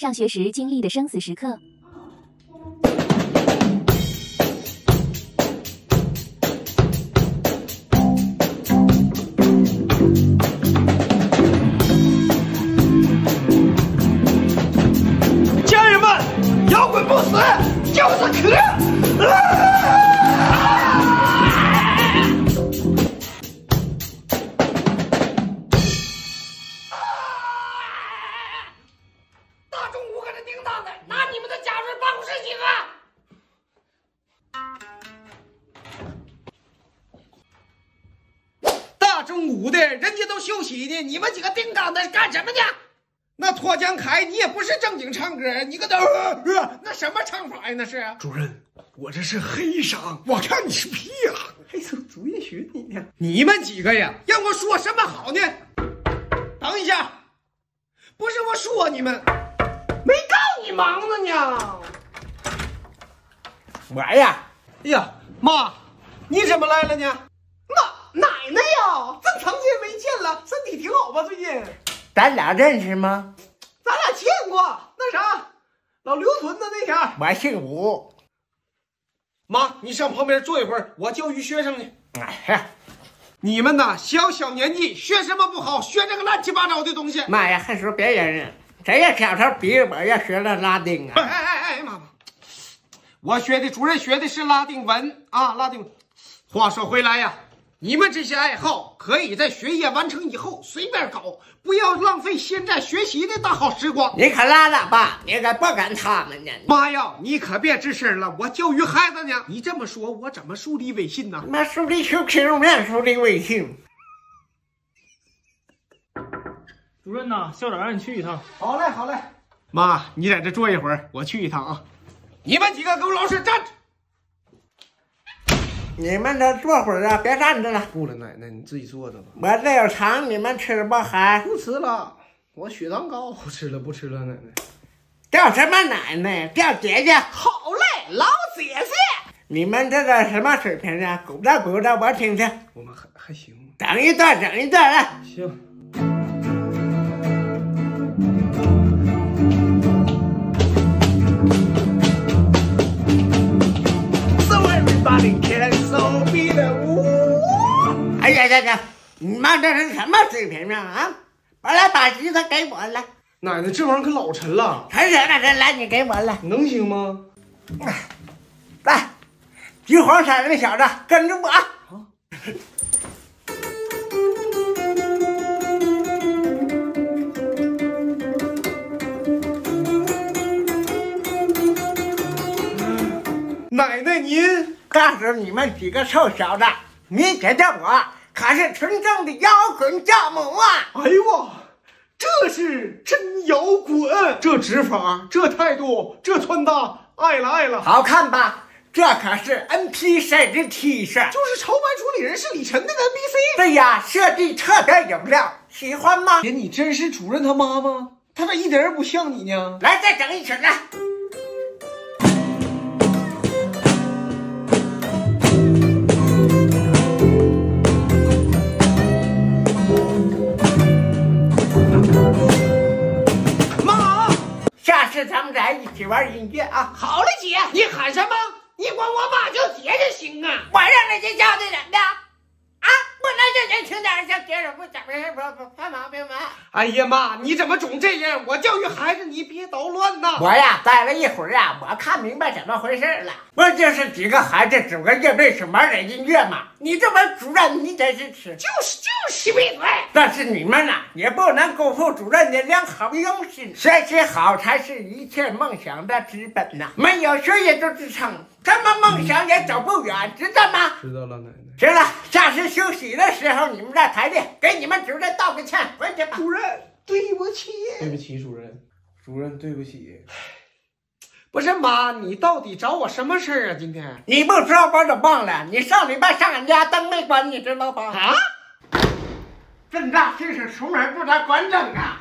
上学时经历的生死时刻。中午的，人家都休息呢，你们几个叮当的干什么呢？那脱缰凯，你也不是正经唱歌，你搁那、呃呃那什么唱法呀？那是主任，我这是黑嗓。我看你是屁了、还有主叶巡你呢？你们几个呀，让我说什么好呢？等一下，不是我说你们，没告你忙呢呢。我呀，哎呀，妈，你怎么来了呢？妈，奶奶呀，长时间没见了，身体挺好吧？最近咱俩认识吗？咱俩见过，那啥，老刘屯子那天。我姓吴。妈，你上旁边坐一会儿，我教育学生呢。哎呀，你们呐，小小年纪学什么不好，学这个乱七八糟的东西。妈呀，还说别人呢？谁呀？小头比我要学了拉丁哎啊？哎哎哎，妈妈，我学的主任学的是拉丁文啊，拉丁文。话说回来呀，你们这些爱好可以在学业完成以后随便搞，不要浪费现在学习的大好时光。你可拉倒吧，你可不跟他们呢。妈呀，你可别吱声了，我教育孩子呢。你这么说，我怎么树立威信呢？妈树立 QQ 面树立威信。主任呐，校长让你去一趟。好嘞，好嘞。妈，你在这坐一会儿，我去一趟啊。你们几个给我老实站着。你们都坐会儿啊，别站着了。不了，奶奶，你自己坐着吧。我这有糖，你们吃不还？不吃了，我血糖高。不吃了，不吃了，奶奶。叫什么奶奶？叫姐姐。好嘞，老姐姐。你们这个什么水平啊？鼓捣鼓捣，我听听。我们还还行。整一段，整一段来。行。哎呀呀呀！你妈这是什么水平啊？啊！把来把橘子给我来，奶奶，这玩意儿可老沉了，陈谁了？这来，你给我来，能行吗？来，橘黄色的小子，跟着我。奶奶您，告诉你们几个臭小子，你觉得我可是纯正的摇滚教母啊！哎呦哇，这是真摇滚，这指法，这态度，这穿搭，爱了爱了。好看吧？这可是 NPC 的 T 恤，就是潮牌主理人是李晨那个 NPC。对呀，设计特别有料，喜欢吗？姐，你真是主任他妈吗？他咋一点也不像你呢？来，再整一曲来。次咱们俩一起玩音乐啊！好了，姐，你喊什么？你管我爸叫姐就行啊。我让那些叫的人的啊，不能就人听点像别人不怎么不不犯毛病吗？哎呀妈，你怎么总这样？我教育孩子，你别捣乱呐。我呀，待了一会儿啊，我看明白怎么回事了。不就是几个孩子组个乐队去玩点音乐吗？你这么主任，你真是吃。就是就是，闭嘴！但是你们呐、也不能辜负主任的良好用心。学习好才是一切梦想的资本呐、没有学业做支撑，什么梦想也走不远，知道吗？知道了，奶奶。行了，下次休息的时候你们再排练，给你们主任道个歉，回去吧。主任，对不起。对不起，主任。主任，对不起。不是妈，你到底找我什么事儿啊？今天你不说我都忘了，你上礼拜上俺家灯没关，你知道吧？啊？这么大岁数出门不得关灯啊！